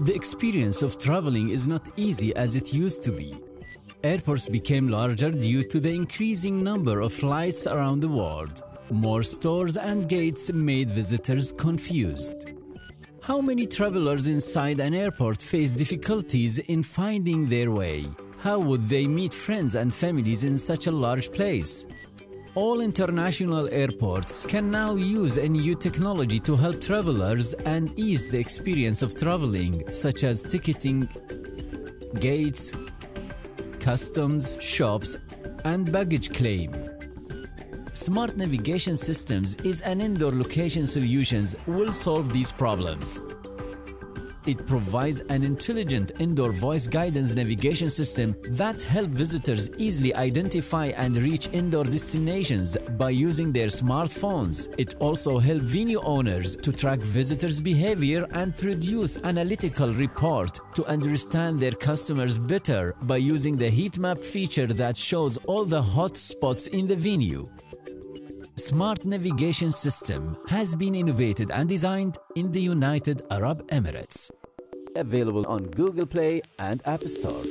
The experience of traveling is not easy as it used to be. Airports became larger due to the increasing number of flights around the world. More stores and gates made visitors confused. How many travelers inside an airport face difficulties in finding their way? How would they meet friends and families in such a large place? All international airports can now use a new technology to help travelers and ease the experience of traveling, such as ticketing, gates, customs, shops, and baggage claim. Smart Navigation Systems is an indoor location solutions will solve these problems. It provides an intelligent indoor voice guidance navigation system that help visitors easily identify and reach indoor destinations by using their smartphones. It also helps venue owners to track visitors' behavior and produce analytical report to understand their customers better by using the heat map feature that shows all the hot spots in the venue. Smart Navigation System has been innovated and designed in the United Arab Emirates. Available on Google Play and App Store.